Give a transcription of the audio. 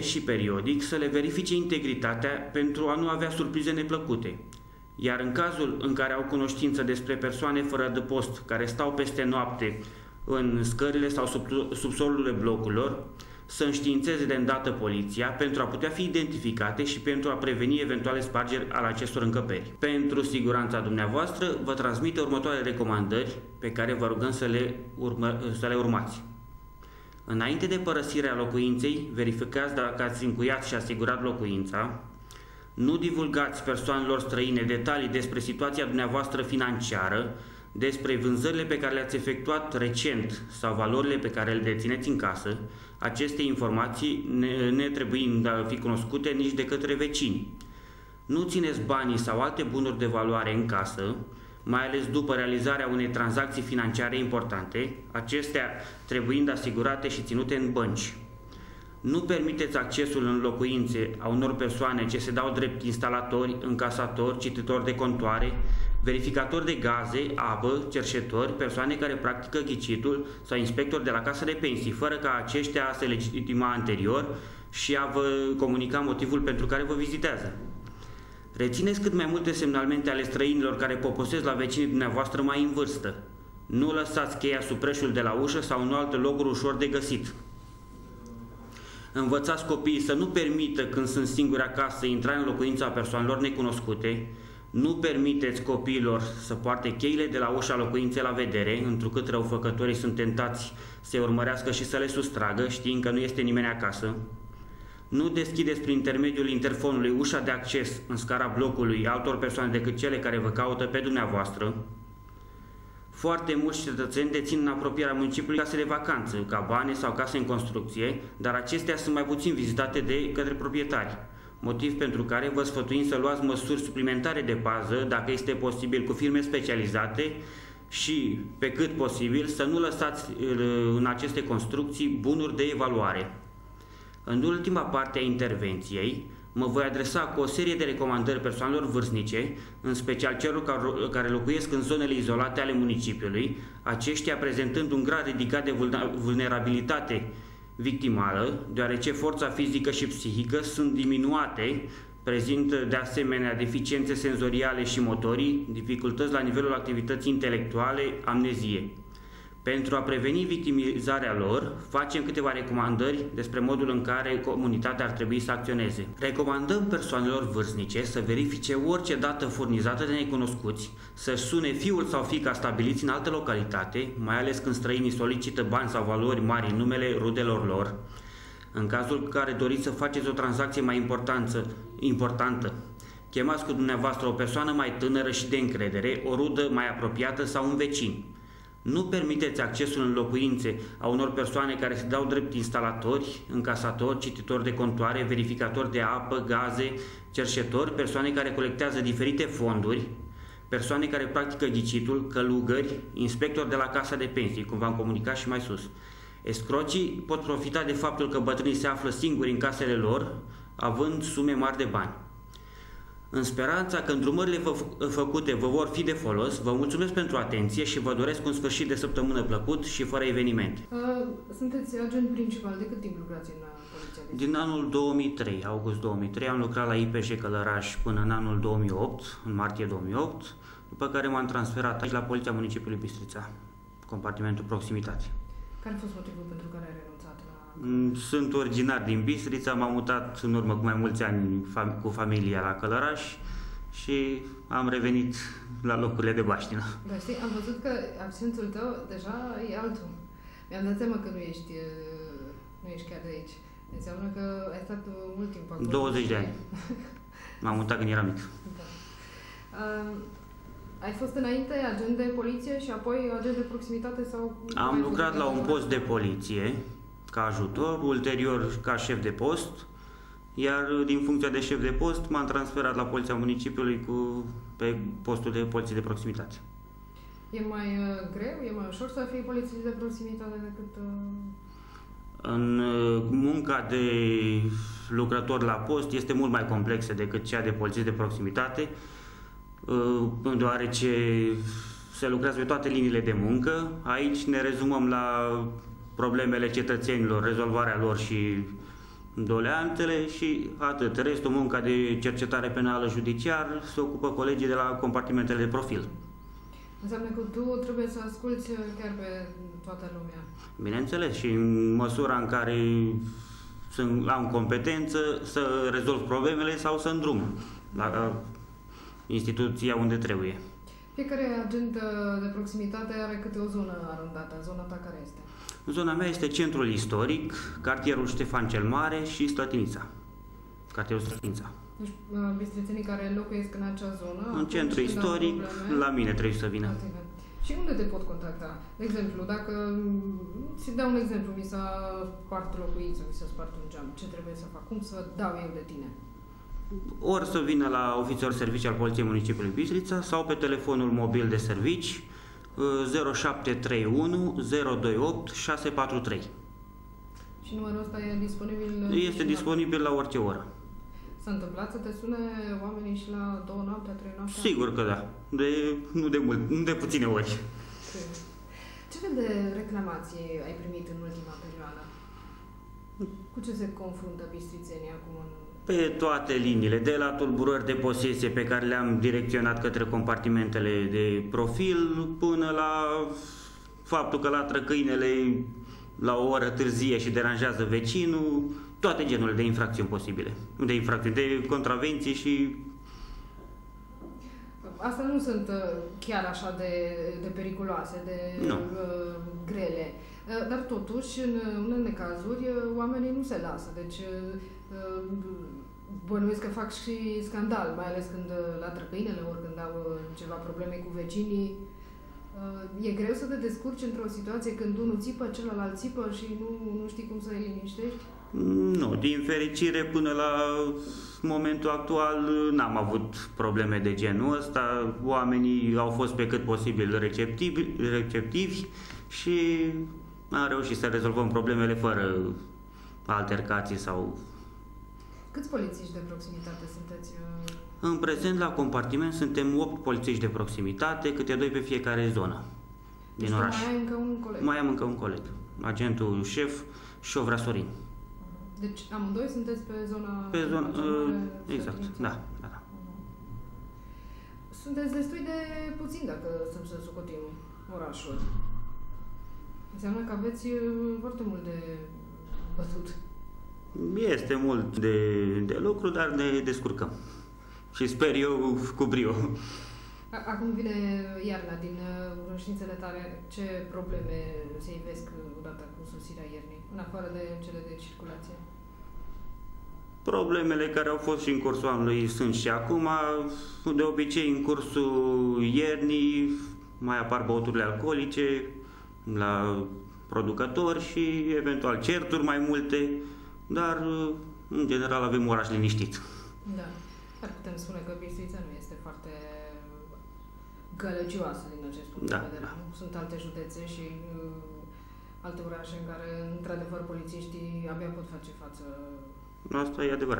și periodic să le verifice integritatea pentru a nu avea surprize neplăcute. Iar în cazul în care au cunoștință despre persoane fără adăpost care stau peste noapte în scările sau sub, subsolurile blocurilor, să înștiințeze de îndată poliția pentru a putea fi identificate și pentru a preveni eventuale spargeri ale acestor încăperi. Pentru siguranța dumneavoastră, vă transmite următoarele recomandări pe care vă rugăm să le, urmă, să le urmați. Înainte de părăsirea locuinței, verificați dacă ați încuiat și asigurat locuința, nu divulgați persoanelor străine detalii despre situația dumneavoastră financiară, despre vânzările pe care le-ați efectuat recent sau valorile pe care le dețineți în casă, aceste informații ne, ne trebuind a fi cunoscute nici de către vecini. Nu țineți banii sau alte bunuri de valoare în casă, mai ales după realizarea unei tranzacții financiare importante, acestea trebuind asigurate și ținute în bănci. Nu permiteți accesul în locuințe a unor persoane ce se dau drept instalatori, încasatori, cititori de contoare, verificatori de gaze, apă, cerșetori, persoane care practică ghicitul sau inspectori de la casă de pensii, fără ca aceștia a se legitima anterior și a vă comunica motivul pentru care vă vizitează. Rețineți cât mai multe semnalmente ale străinilor care poposesc la vecinii dumneavoastră mai în vârstă. Nu lăsați cheia sub preșul de la ușă sau în alte locuri ușor de găsit. Învățați copiii să nu permită când sunt singuri acasă intrarea în locuința persoanelor necunoscute, nu permiteți copiilor să poarte cheile de la ușa locuinței la vedere, întrucât răufăcătorii sunt tentați să urmărească și să le sustragă, știind că nu este nimeni acasă. Nu deschideți prin intermediul interfonului ușa de acces în scara blocului altor persoane decât cele care vă caută pe dumneavoastră. Foarte mulți cetățeni dețin în apropierea municipiului case de vacanță, cabane sau case în construcție, dar acestea sunt mai puțin vizitate de către proprietari motiv pentru care vă sfătuim să luați măsuri suplimentare de pază, dacă este posibil, cu firme specializate și, pe cât posibil, să nu lăsați în aceste construcții bunuri de evaluare. În ultima parte a intervenției, mă voi adresa cu o serie de recomandări persoanelor vârstnice, în special celor care locuiesc în zonele izolate ale municipiului, aceștia prezentând un grad ridicat de vulnerabilitate victimală, deoarece forța fizică și psihică sunt diminuate, prezintă de asemenea deficiențe senzoriale și motorii, dificultăți la nivelul activității intelectuale, amnezie. Pentru a preveni victimizarea lor, facem câteva recomandări despre modul în care comunitatea ar trebui să acționeze. Recomandăm persoanelor vârstnice să verifice orice dată furnizată de necunoscuți, să sune fiul sau fica stabiliți în altă localitate, mai ales când străinii solicită bani sau valori mari în numele rudelor lor. În cazul în care doriți să faceți o tranzacție mai importantă, importantă chemați cu dumneavoastră o persoană mai tânără și de încredere, o rudă mai apropiată sau un vecin. Nu permiteți accesul în locuințe a unor persoane care se dau drept instalatori, încasatori, cititori de contoare, verificatori de apă, gaze, cerșetori, persoane care colectează diferite fonduri, persoane care practică ghicitul, călugări, inspectori de la casa de pensii, cum v-am comunicat și mai sus. Escrocii pot profita de faptul că bătrânii se află singuri în casele lor, având sume mari de bani. În speranța că îndrumările fă făcute vă vor fi de folos, vă mulțumesc pentru atenție și vă doresc un sfârșit de săptămână plăcut și fără evenimente. Uh, sunteți agent principal. De cât timp lucrați în uh, poliția? Din anul 2003, august 2003, am lucrat la IPJ Călăraș până în anul 2008, în martie 2008, după care m-am transferat aici la Poliția Municipiului Bistrița, compartimentul proximitate. Care a fost motivul pentru care ai renunțat la... Mm, sunt originar din Bistrița, m-am mutat în urmă cu mai mulți ani cu familia la Călăraș și am revenit la locurile de baștină. Dar știi, am văzut că accentul tău deja e altul. Mi-am dat seama că nu ești, nu ești chiar de aici. Înseamnă că ai stat mult timp acolo. 20 de ani. M-am mutat când eram mic. Da. Uh, ai fost înainte agent de poliție și apoi agent de proximitate sau... Am lucrat la un post de poliție ca ajutor, ulterior ca șef de post, iar din funcția de șef de post m-am transferat la Poliția Municipiului cu, pe postul de poliție de proximitate. E mai uh, greu, e mai ușor să fii polițist de proximitate decât... Uh... În uh, munca de lucrător la post este mult mai complexă decât cea de polițist de proximitate, uh, deoarece se lucrează pe toate liniile de muncă. Aici ne rezumăm la problemele cetățenilor, rezolvarea lor și doleantele și atât. Restul, munca de cercetare penală judiciar, se ocupă colegii de la compartimentele de profil. Înseamnă că tu trebuie să asculți chiar pe toată lumea. Bineînțeles, și în măsura în care sunt, am competență să rezolv problemele sau să îndrum la uh, instituția unde trebuie. Fiecare agent uh, de proximitate are câte o zonă arondată. Zona ta care este? Zona mea este centrul istoric, cartierul Ștefan cel Mare și Slătinița. Cartierul Slătinița. Deci, uh, bistrițenii care locuiesc în acea zonă... În centru istoric, la mine trebuie să vină. Ative. Și unde te pot contacta? De exemplu, dacă... Ți dau un exemplu, mi s-a spart locuința, mi s-a spart un geam. Ce trebuie să fac? Cum să dau eu de tine? Ori să vină la ofițer serviciu al Poliției Municipiului Bistrița sau pe telefonul mobil de servici 0731 028 643. Și numărul ăsta e disponibil? Este disponibil la orice oră. S-a întâmplat să te sune oamenii și la două noapte, trei noapte? Sigur că da. De, nu de mult, nu de puține ori. Ce fel de reclamații ai primit în ultima perioadă? Cu ce se confruntă bistrițenii acum în pe toate liniile, de la tulburări de posesie pe care le-am direcționat către compartimentele de profil, până la faptul că latră câinele la o oră târzie și deranjează vecinul, toate genurile de infracțiuni posibile, de infracțiuni, de contravenții și... Astea nu sunt uh, chiar așa de, de periculoase, de nu. uh, grele. Uh, dar totuși, în unele cazuri, uh, oamenii nu se lasă. Deci, uh, bănuiesc că fac și scandal, mai ales când latră câinele, ori când au ceva probleme cu vecinii. E greu să te descurci într-o situație când unul țipă, celălalt țipă și nu, nu știi cum să îi liniștești? Nu, din fericire până la momentul actual n-am avut probleme de genul ăsta. Oamenii au fost pe cât posibil receptivi, receptivi și am reușit să rezolvăm problemele fără altercații sau... Câți polițiști de proximitate sunteți? Uh? În prezent, la compartiment, suntem 8 polițiști de proximitate, câte doi pe fiecare zonă din deci oraș. Mai ai încă un coleg? Mai am încă un coleg, agentul șef Șovra Sorin. Uh-huh. Deci amândoi sunteți pe zona... Pe zona, uh, exact, da, da, da. Sunteți destul de puțin dacă să socotim orașul. Înseamnă că aveți uh, foarte mult de bătut. Este mult de, de lucru, dar ne descurcăm. Și sper eu cu brio. Acum vine iarna din uh, cunoștințele tale. Ce probleme se ivesc odată cu sosirea iernii, în afară de cele de circulație? Problemele care au fost și în cursul anului sunt și acum. De obicei, în cursul iernii mai apar băuturile alcoolice la producători și eventual certuri mai multe, dar în general avem oraș liniștit. Da. Dar putem spune că Bistrița nu este foarte gălăgioasă din acest punct da, de vedere. Da. Sunt alte județe și uh, alte orașe în care, într-adevăr, polițiștii abia pot face față. Asta e adevărat.